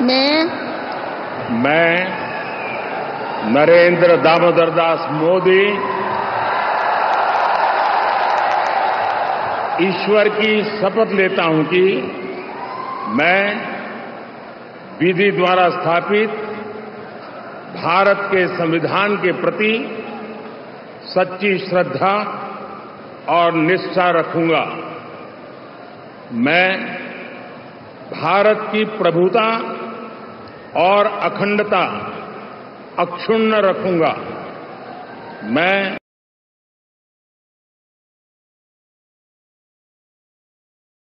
मैं मैं नरेंद्र दामोदर दास मोदी ईश्वर की शपथ लेता हूँ कि मैं विधि द्वारा स्थापित भारत के संविधान के प्रति सच्ची श्रद्धा और निष्ठा रखूँगा। मैं भारत की प्रभुता और अखंडता अक्षुण्ण रखूँगा। मैं